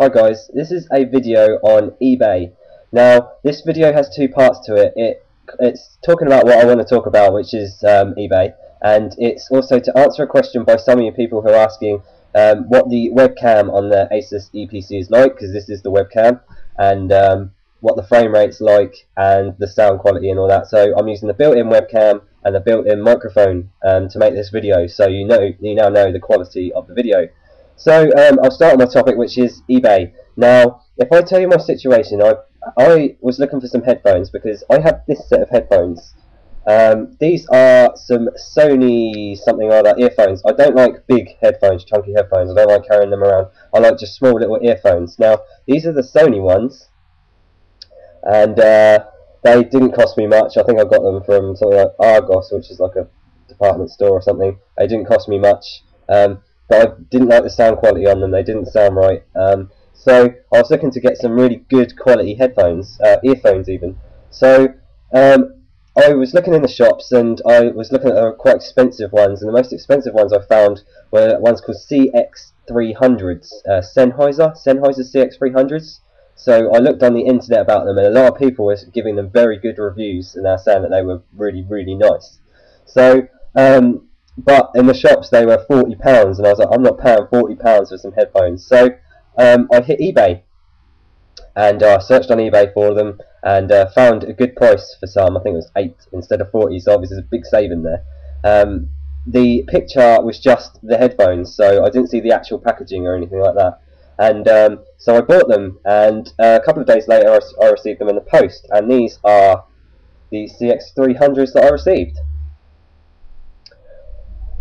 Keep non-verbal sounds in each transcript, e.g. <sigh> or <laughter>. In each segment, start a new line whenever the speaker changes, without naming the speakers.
Hi guys, this is a video on eBay. Now, this video has two parts to it. it it's talking about what I want to talk about, which is um, eBay, and it's also to answer a question by some of you people who are asking um, what the webcam on the Asus Eee PC is like, because this is the webcam, and um, what the frame rate's like, and the sound quality and all that. So I'm using the built-in webcam and the built-in microphone um, to make this video, so you know you now know the quality of the video. So um, I'll start on my topic, which is eBay. Now, if I tell you my situation, I I was looking for some headphones because I have this set of headphones. Um, these are some Sony something or other earphones. I don't like big headphones, chunky headphones. I don't like carrying them around. I like just small little earphones. Now, these are the Sony ones, and uh, they didn't cost me much. I think I got them from something like Argos, which is like a department store or something. They didn't cost me much. Um, but I didn't like the sound quality on them. They didn't sound right. Um, so I was looking to get some really good quality headphones, uh, earphones even. So um, I was looking in the shops and I was looking at quite expensive ones, and the most expensive ones I found were ones called CX300s, uh, Sennheiser, Sennheiser CX300s. So I looked on the internet about them, and a lot of people were giving them very good reviews, and they're saying that they were really, really nice. So um, but in the shops they were forty pounds, and I was like, I'm not paying forty pounds for some headphones. So um, I hit eBay, and I uh, searched on eBay for them, and uh, found a good price for some. I think it was eight instead of forty, so obviously there's a big saving there. Um, the picture was just the headphones, so I didn't see the actual packaging or anything like that. And um, so I bought them, and uh, a couple of days later I, I received them in the post, and these are the CX300s that I received.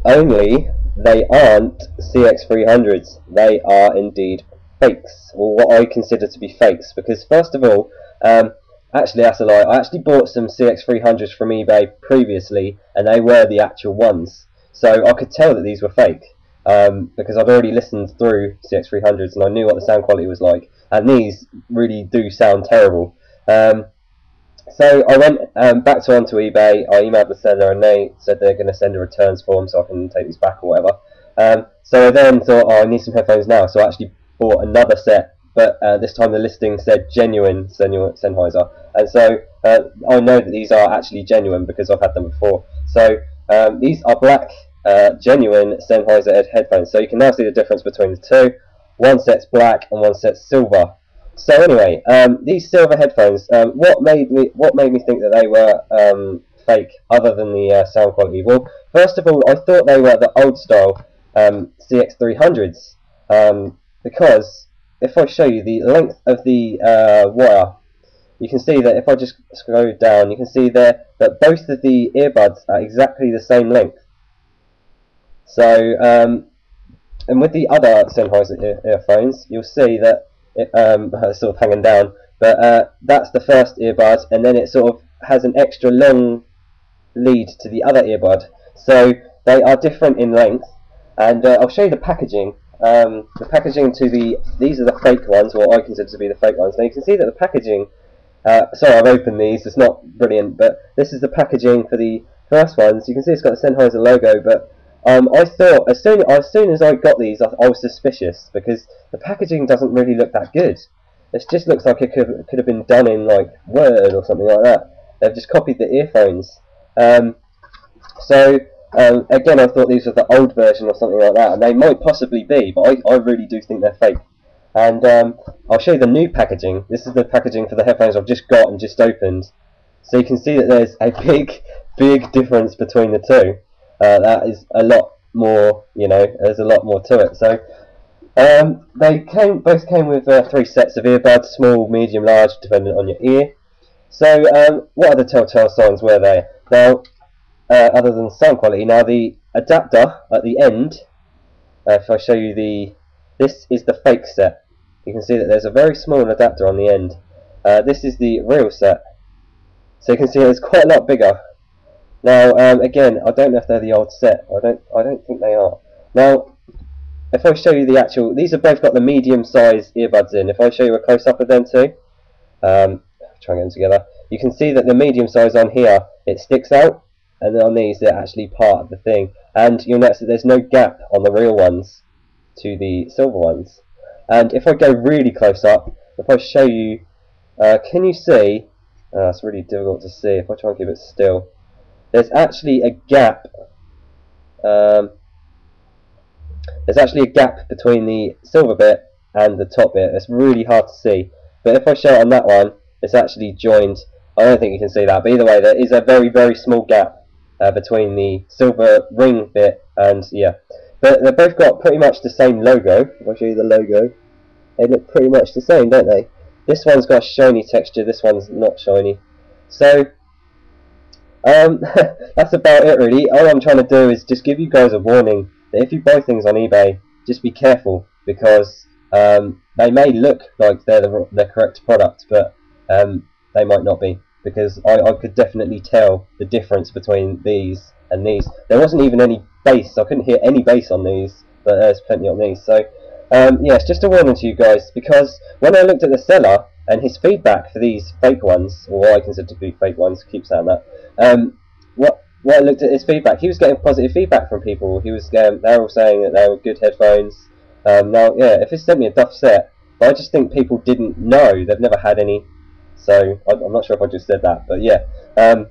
Only they aren't CX300s. They are indeed fakes, or what I consider to be fakes. Because first of all, um, actually that's a lie. I actually bought some CX300s from eBay previously, and they were the actual ones. So I could tell that these were fake. Um, because I'd already listened through CX300s and I knew what the sound quality was like, and these really do sound terrible. Um, so I went um, back to onto eBay. I emailed the seller, and they said they're going to send a returns form so I can take these back or whatever. Um, so I then thought, oh, I need some headphones now. So I actually bought another set, but uh, this time the listing said genuine Sennheiser, and so uh, I know that these are actually genuine because I've had them before. So um, these are black, uh, genuine Sennheiser headphones. So you can now see the difference between the two. One set's black and one set's silver. So anyway, um, these silver headphones. Um, what made me what made me think that they were um, fake, other than the uh, sound quality? Well, first of all, I thought they were the old style um, CX300s um, because if I show you the length of the uh, wire, you can see that if I just scroll down, you can see there that both of the earbuds are exactly the same length. So, um, and with the other Sennheiser earphones, you'll see that um, sort of hanging down. But uh, that's the first earbud, and then it sort of has an extra long lead to the other earbud. So they are different in length, and uh, I'll show you the packaging. Um, the packaging to the these are the fake ones, what I consider to be the fake ones. Now you can see that the packaging. Uh, sorry, I've opened these. It's not brilliant, but this is the packaging for the first ones. You can see it's got the Sennheiser logo, but um, I thought as soon as soon as I got these, I, I, was suspicious because the packaging doesn't really look that good. It just looks like it could could have been done in like Word or something like that. They've just copied the earphones. Um, so um, again, I thought these were the old version or something like that, and they might possibly be, but I, I really do think they're fake. And um, I'll show you the new packaging. This is the packaging for the headphones I've just got and just opened. So you can see that there's a <laughs> big, big difference between the two uh, that is a lot more, you know, there's a lot more to it. So um, they came, both came with uh, three sets of earbuds, small, medium, large, depending on your ear. So um, what other telltale signs were there? Now, uh, other than sound quality, now the adapter at the end, uh, if I show you the, this is the fake set. You can see that there's a very small adapter on the end. Uh, this is the real set. So you can see it's quite a lot bigger. Now, um, again, I don't know if they're the old set. I don't. I don't think they are. Now, if I show you the actual, these have both got the medium-sized earbuds in. If I show you a close-up of them too, um, try and get them together. You can see that the medium size on here it sticks out, and then on these they're actually part of the thing. And you'll notice that there's no gap on the real ones to the silver ones. And if I go really close up, if I show you, uh, can you see? Uh, it's really difficult to see. If I try and keep it still, there's actually a gap. Um, there's actually a gap between the silver bit and the top bit. It's really hard to see. But if I show it on that one, it's actually joined. I don't think you can see that, but either way, there is a very, very small gap uh, between the silver ring bit and, yeah. But they've both got pretty much the same logo. If I show you the logo, they look pretty much the same, don't they? This one's got a shiny texture, this one's not shiny. So, um, <laughs> that's about it really. All I'm trying to do is just give you guys a warning that if you buy things on eBay, just be careful because um, they may look like they're the, the correct product, but um, they might not be because I, I could definitely tell the difference between these and these. There wasn't even any bass. I couldn't hear any bass on these, but there's plenty on these. So um, yes, just a warning to you guys because when I looked at the seller and his feedback for these fake ones, or what I consider to be fake ones, keep saying that. Um, what what I looked at his feedback, he was getting positive feedback from people. He was um, they were all saying that they were good headphones. Um, now, yeah, if he sent me a Duff set, but I just think people didn't know. They've never had any, so I, am not sure if I just said that, but yeah, um,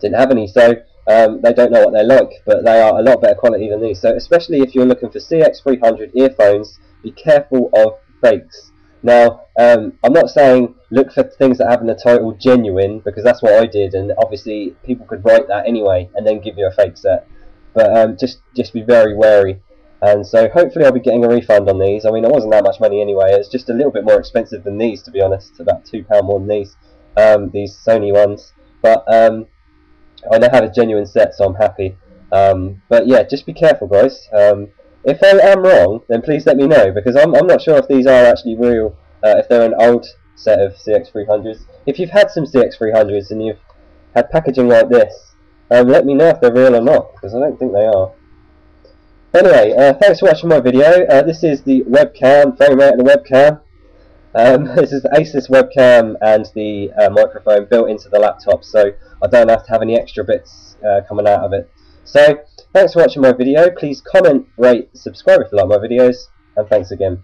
didn't have any. So um, they don't know what they're like, but they are a lot better quality than these. So especially if you're looking for CX300 earphones, be careful of fakes. Now, um, I'm not saying look for things that have in the title genuine, because that's what I did, and obviously people could write that anyway, and then give you a fake set. But um, just, just be very wary. And so hopefully I'll be getting a refund on these. I mean, it wasn't that much money anyway. It's just a little bit more expensive than these, to be honest. About £2 more than these, um, these Sony ones. But um, I now have a genuine set, so I'm happy. Um, but yeah, just be careful, guys. If I am wrong, then please let me know, because I'm, I'm not sure if these are actually real, uh, if they're an old set of CX300s. If you've had some CX300s and you've had packaging like this, um, let me know if they're real or not, because I don't think they are. Anyway, uh, thanks for watching my video. Uh, this is the webcam, frame rate of the webcam. Um, <laughs> this is the Asus webcam and the uh, microphone built into the laptop, so I don't have to have any extra bits uh, coming out of it. So, thanks for watching my video. Please comment, rate, subscribe if you like my videos, and thanks again.